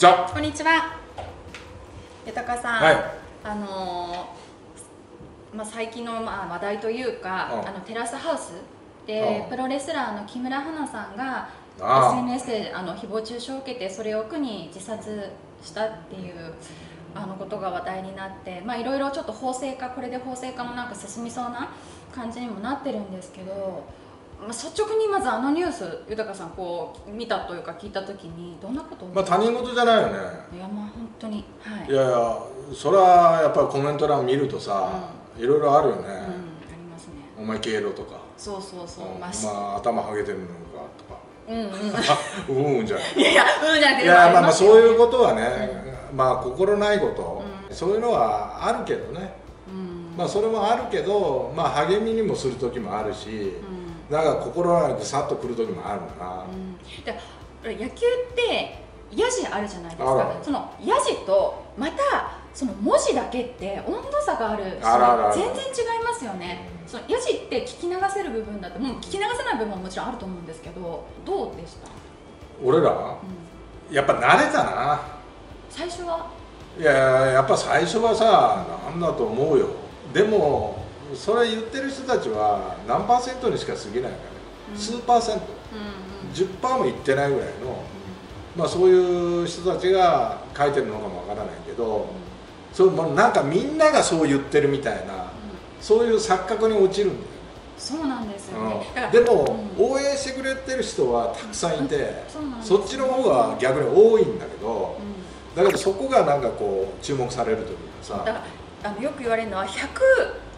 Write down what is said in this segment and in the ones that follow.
じゃこんにちは。豊さん、はい。あのーまあ、最近のまあ話題というか、うん。あのテラスハウスで、うん。プロレスラーの木村花さんが SNS であの誹謗中傷を受けてそれを苦に自殺したっていうあのことが話題になってまあいろいろちょっと法制化これで法制化もなんか進みそうな感じにもなってるんですけど、まあ、率直にまずあのニュース豊さんこう見たというか聞いた時にどんなことをまあ他人事じゃないよね。いやまあ本当に。はいいやいやそれはやっぱりコメント欄見るとさ、いろいろあるよね、うん、ありますね。お前消えろとか、そうそうそう、うん。まあ頭ハゲてるのかとか。うんうん。う んうんじゃない いやいやうんじゃなくていやまあまあそういうこことはね、まあ心ないこと、うそういうのはあるけどね。と、うん。まあそれもあるけどまあ励みにもする時もあるし、うんなんか心がぐさっとくる時もあるな、うん。で野球ってヤジあるじゃないですか。そのヤジとまたその文字だけって温度差がある。全然違いますよね、うん。そのヤジって聞き流せる部分だってもう聞き流せない部分ももちろんあると思うんですけどどうでした、俺ら？うん、やっぱ慣れたな。最初は？いややっぱ最初はさなんだと思うよ。でもそれ言ってる人たちは何パーセントにしか過ぎないからね、うん。数パーセント。うんうん。10%もいってないぐらいの、まあ、そういう人たちが書いてるのかもわからないけど、そうなんかみんながそう言ってるみたいなうん。そういう錯覚に落ちるんだよね。そうなんですよね、でも、うん。応援してくれてる人はたくさんいて、そっちの方が逆に多いんだけどうん。だけどそこがなんかこう注目されるというかさ。だからあのよく言われるのは100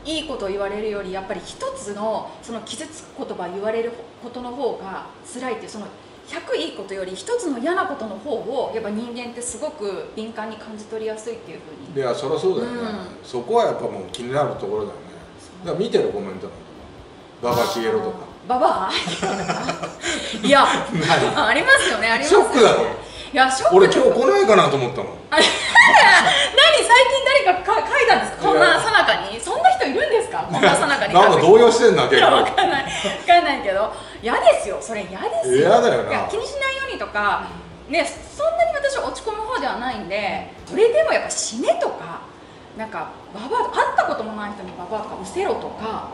いいことを言われるよりやっぱり一つのその傷つく言葉言われることの方が辛いっていうその100いいことより一つの嫌なことの方をやっぱ人間ってすごく敏感に感じ取りやすいっていうふうに。いやそりゃそうだよね、うん。そこはやっぱもう気になるところだよね。だから見てるコメントなんかババ消えろとか。ババア？いや何あありますよねありますショックだろ。いやショック俺今日来ないかなと思ったもん。何？最近誰かか書いたんですか？こんなさなかにそんな人いるんさなかに書くなんか動揺してんだけいやわどかんない。わかんないけど。嫌ですよ。それ嫌ですよ。嫌だよな。いや気にしないようにとかねそんなに私は落ち込む方ではないんでそれでもやっぱ死ねとかなんかババア会ったこともない人にババアとか失せろとか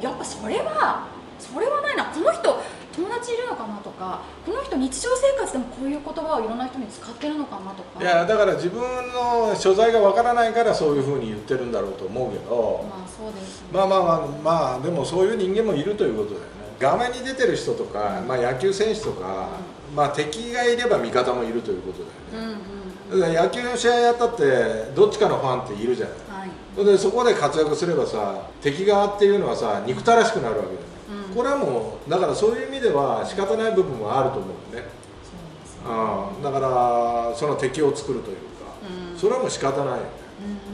やっぱそれはそれはないな。この人友達いるのかなとかこの人日常生活でもこういう言葉をいろんな人に使ってるのかなとか。いやだから自分の所在がわからないからそういうふうに言ってるんだろうと思うけど、まあそうですね。まあまあまあまあでもそういう人間もいるということだよね。画面に出てる人とか、まあ、野球選手とか、まあ、敵がいれば味方もいるということだよね、うんうんだから野球の試合やったってどっちかのファンっているじゃない。はい。でそこで活躍すればさ敵側っていうのはさ憎たらしくなるわけだよね、うんこれはもうだからそういう意味では仕方ない部分もあると思うよね、そうん、だからその敵を作るというか、うん。それはもう仕方ないよね、うん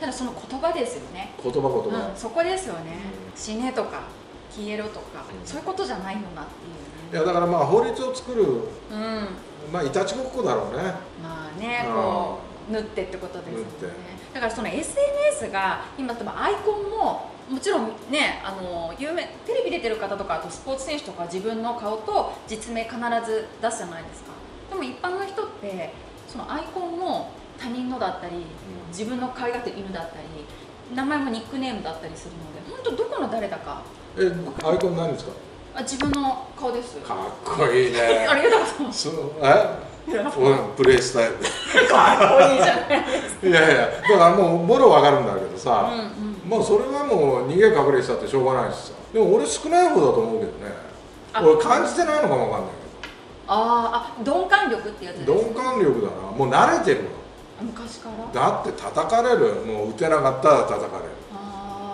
ただその言葉ですよね。ん、言葉言葉、うん、そこですよね、う死ねとか消えろとか、うん。そういうことじゃないよなっていやだからまあ法律を作るいうねうん。まあいたちごっこだろうね。まあねうん。こう縫ってってことですよね。だからその SNS が今例えばアイコンももちろんねあの有名テレビ出てる方とかあとスポーツ選手とか自分の顔と実名必ず出すじゃないですか。でも一般の人ってそのアイコンも他人のだったり自分の可愛がってる犬だったり名前もニックネームだったりするので本当どこの誰だか。えアイコン何ですか？あ自分の顔です。かっこいいね。あれ豊さんそうえ？俺プレイスタイル。かっこいいじゃないですか。いやいやだからもうもろわかるんだけどさ、うんうんもうそれはもう逃げ隠れしたってしょうがないしさ。でも俺少ない方だと思うけどね。あ。俺感じてないのかもわかんないあーあ鈍感力ってやつですけど鈍感力だな。もう慣れてるわ。昔から？だって叩かれる。もう打てなかったら叩かれる。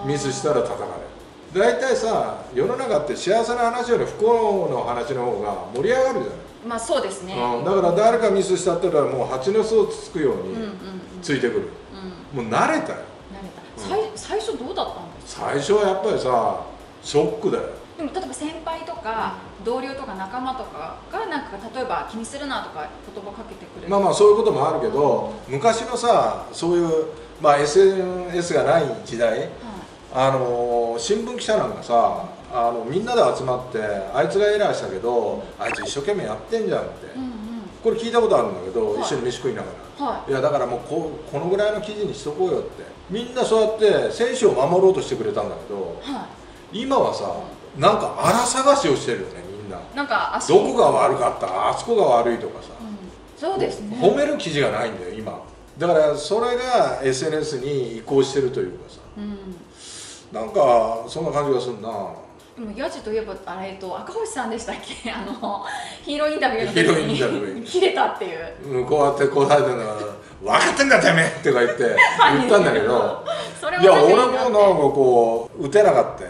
ミスしたら叩かれる。大体さ世の中って幸せな話より不幸の話の方が盛り上がるじゃない。まあそうですね。うん、だから誰かミスしたったらもう蜂の巣をつつくようにうんうんうん。ついてくる、うん。もう慣れたよ。慣れた、最最初どうだったんですか？最初はやっぱりさショックだよ。でも例えば先輩とか同僚とか仲間とかがなんか例えば気にするなとか言葉かけてくれるまあまあそういうこともあるけど昔のさそういう、まあ、SNS がない時代はい。あの新聞記者なんかさあのみんなで集まってあいつがエラーしたけどあいつ一生懸命やってんじゃんって。うんうん。これ聞いたことあるんだけど、はい。一緒に飯食いながら。はい。いやだからもうここのぐらいの記事にしとこうよってみんなそうやって選手を守ろうとしてくれたんだけどは今はさなんか荒探しをしてるよねみんな。いなんか足どこが悪かった？あそこが悪いとかさ。うん。そうですね。褒める記事がないんだよ今。だからそれが SNS に移行してるというかさ。うん。なんかそんな感じがするな。でもヤジといえばあれと赤星さんでしたっけ？あのヒーローインタビューのヒーローインタビュー。に 切れたっていう。うんこうやって答えてるのが「分かってんだてめえ!」とか言って 言ったんだけど。いや俺はもなんかこう打てなかった、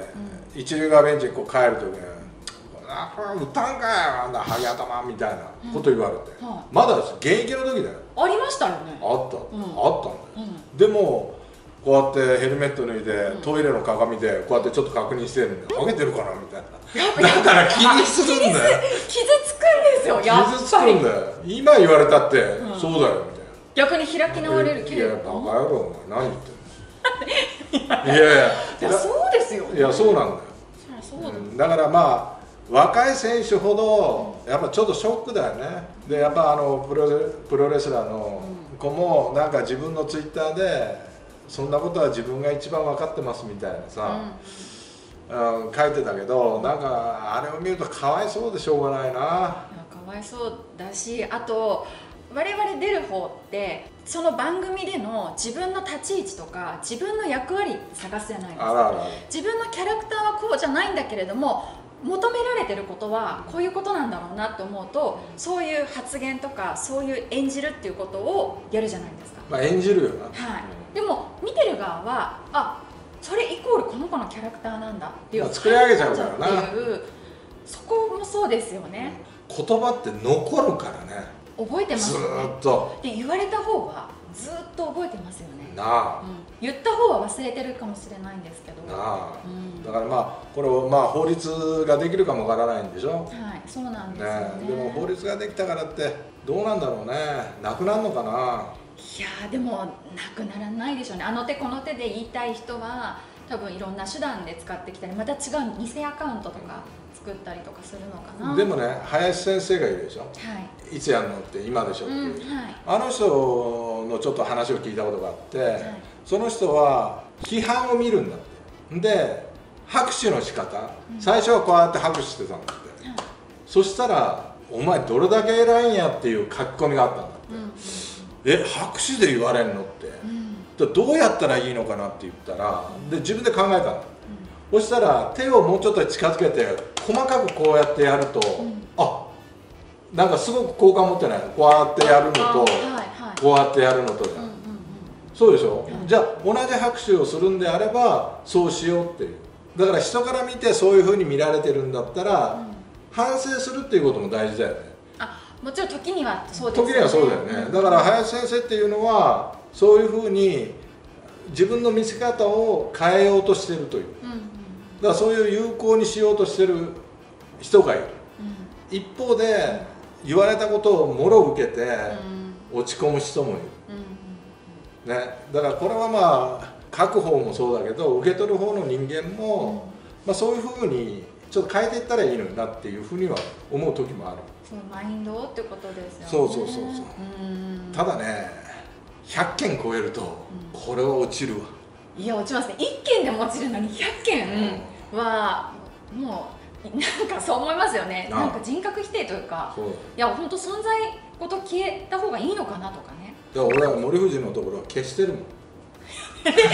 一塁側ベンチにこう帰るときに「あこれ打ったんかよあんなハゲ頭」みたいなこと言われて、うんはい。まだ現役の時だよ。ありましたよね。あった、うん。あったんだよ。うん。でもこうやってヘルメット脱いで、うん。トイレの鏡でこうやってちょっと確認してるんだよ。ハゲてるかなみたいな。だから気にするんだよ。傷つくんですよやっぱり。傷つくんだよ。今言われたって、ん。そうだよみたいな逆に開き直れるけれどいやバカも野郎お前何言ってんの？いやいや。いやそうですよいやそうなんだよ、だうんだからまあ若い選手ほどやっぱちょっとショックだよね。でやっぱあのプロレプロレスラーの子もなんか自分のツイッターでそんなことは自分が一番分かってますみたいなさ、うん。書いてたけどなんかあれを見るとかわいそうでしょうがないな。かわいそうだしあと我々出る方ってその番組での自分の立ち位置とか自分の役割探すじゃないですか。自分のキャラクターはこうじゃないんだけれども求められてることはこういうことなんだろうなって思うとそういう発言とかそういう演じるっていうことをやるじゃないですか。まあ演じるよな、はい、でも見てる側はあそれイコールこの子のキャラクターなんだっていうまあ作り上げちゃうからな。っていうそこもそうですよね。言葉って残るからね覚えてますずよね？ーっと。で言われた方はずっと覚えてますよね、なあ。うん、言った方は忘れてるかもしれないんですけど。なあ。うん。だからまあこれをまあ法律ができるかもわからないんでしょ？はいそうなんですよね。ねでも法律ができたからってどうなんだろうね。なくなるのかな？いやーでもなくならないでしょうね。あの手この手で言いたい人は多分いろんな手段で使ってきたりまた違う偽アカウントとか作ったりとかするのかな。でもね林先生がいるでしょ。はい。いつやるのって今でしょって。うんいう、はい。あの人のちょっと話を聞いたことがあって、その人は批判を見るんだって。で拍手の仕方、うん。最初はこうやって拍手してたんだって、はい。そしたら「お前どれだけ偉いんや」っていう書き込みがあったんだって。うん「え拍手で言われんの?」って。うん。でどうやったらいいのかなって言ったらで自分で考えたの。そしたら手をもうちょっと近づけて細かくこうやってやると、んあなんかすごく好感持ってない？こうやってやるのと、あはいはい。こうやってやるのとじゃん、うんうんうん。そうでしょ、うんじゃあ同じ拍手をするんであればそうしようっていう。だから人から見てそういうふうに見られてるんだったら、うん。反省するっていうことも大事だよね。あもちろん時にはそうです時にはそうだよね、ん。だから林先生っていうのはそういうふうに自分の見せ方を変えようとしてるという。うんうんだからそういう有効にしようとしてる人がいる。うん。一方で言われたことをもろ受けてうん。落ち込む人もいる。うんね、だからこれはまあ書く方もそうだけど受け取る方の人間も、まあ、そういうふうにちょっと変えていったらいいのになっていうふうには思う時もある。そうマインドってことですよね。そうそうそうそう。うんただね100件超えるとこれは落ちるわ、いや落ちますね。1件でも落ちるのに100件はもうなんかそう思いますよね。なんか人格否定というか。いや本当存在ごと消えた方がいいのかなとかね。だから俺は森藤のところは消してるもん。そんなにいっ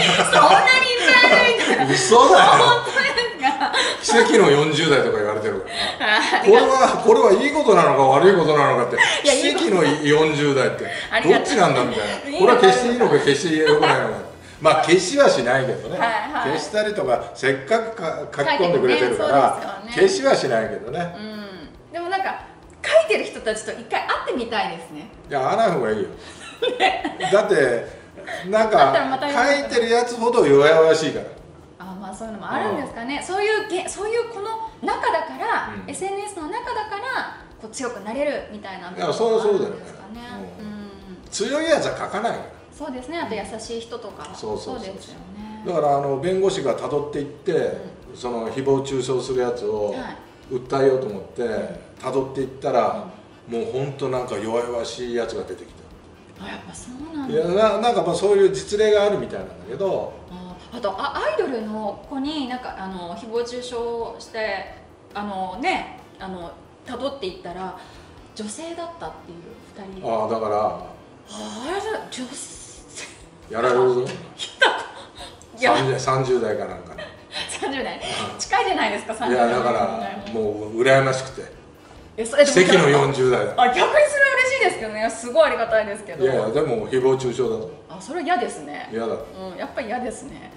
ぱいある本当ですか？奇跡の40代とか言われてるから。あこれはこれはいいことなのか悪いことなのかって。いやいい奇跡の40代って。どっちなんだみたいな。これは消していいのか消してよくないのかまあ消しはしないけどね、はいはい。消したりとかせっかくか書き込んでくれてるからねね。消しはしないけどね。うん。でもなんか書いてる人たちと一回会ってみたいですね。いや会わない方がいいよ。だってなんか書いてるやつほど弱々しいから。あまあそういうのもあるんですかね、そういうげそういうこの中だから、うん。SNS の中だからこう強くなれるみたいな部いや分それはそうすかね。ううん。強いやつは書かないからそうですね。あと優しい人とか。そうそうそうですよね。だからあの弁護士がたどっていって、その誹謗中傷するやつをはい。訴えようと思ってたどっていったら、もう本当なんか弱々しいやつが出てきあやっぱそうなんたいだやななんかまあそういう実例があるみたいなんだけどああとあアイドルの子になんかあの誹謗中傷してあのねあの辿っていったら女性だったっていう二人。あああだからあれだ女性やられるぞ。い や 30, 30代かなんかね30代近いじゃないですか30い代やだからも。う羨ましくて。えそれでも奇跡の40代だ。あ逆にそれは嬉しいですけどね。すごいありがたいですけど。いやいやでも誹謗中傷だとあそれ嫌ですね。嫌だ。うんやっぱり嫌ですね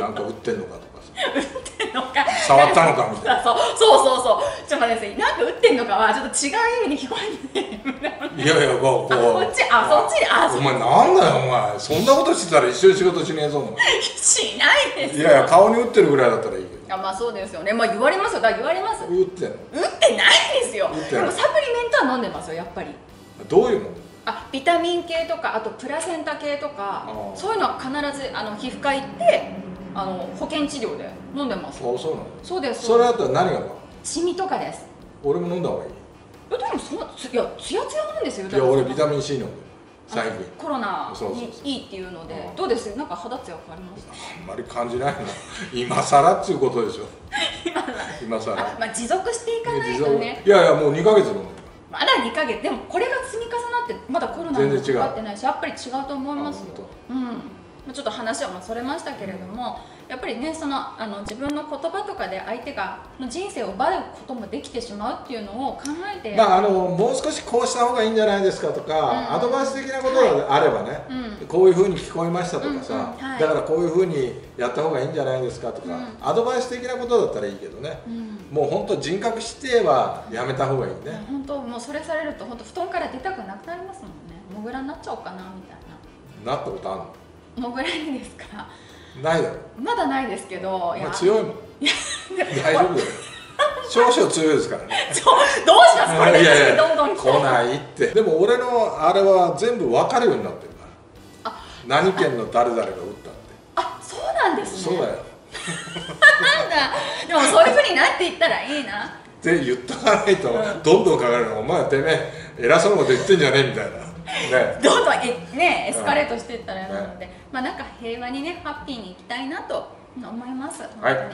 なんか売ってんのかとかさ。ってんのか。触ったのかみたいな。そうそうそう。そうちょっと待ってください。なんか打ってんのかはちょっと違う意味に聞こえていやいやこうあ。こうこっち？あそっち？であそお前なんだよお前。そんなことしてたら一緒に仕事しねえぞしないですいやいや顔に打ってるぐらいだったらいいけあまあそうですよね。まあ言われますよ。だ言われます。ど打ってんの？打ってないですよ。でもサプリメントは飲んでますよやっぱり。どういうの？あビタミン系とかあとプラセンタ系とかそういうのは必ずあの皮膚科行ってあの保険治療で飲んでます。あそうなの？そうです。それだったら何がシミとかです。俺も飲んだ方がいい。えでもそついやツヤツヤなんですよ。いや俺ビタミミン C 飲んでる最近コロナにいいっていうのでうんどうです？なんか肌ツヤ変わりましたあんまり感じないな。今更っつうことでしょ。今更。あ、まあ、持続していかないとね。いやいやもう2ヶ月飲んでるまだ2ヶ月。でもこれが積み重なってまだコロナにもかかってないしやっぱり違うと思いますよ。あうんちょっと話はまあそれましたけれどもやっぱりねそのあの自分の言葉とかで相手がの人生を奪うこともできてしまうっていうのを考えて、まああのもう少しこうした方がいいんじゃないですかとか、うんアドバイス的なことがあればね、うん。こういうふうに聞こえましたとかさ、うんうん。はい。だからこういうふうにやった方がいいんじゃないですかとか、うん。アドバイス的なことだったらいいけどねうん。もう本当人格否定はやめた方がいいね、本当もうそれされると本当布団から出たくなくなりますもんね。モグラになっちゃおうかなみたいな。ったことあるなモグラにですか？のないだろ。まだないですけどいや。強いもん。大丈夫だよ。少々強いですからね。そうどうします？これで。いやいやどんどん来ないって。でも俺のあれは全部分かるようになってるから。何県の誰々が打ったって。あそうなんですね。そうだよ。なんだ。でもそういうふうになっていったらいいな。って言っとかないとどんどんかかるの。お前てめえ偉そうなこと言ってんじゃねえみたいな。ね どんどんえねエスカレートしていったらなので、まあなんか平和にねハッピーにいきたいなと思います。本当に。はいはい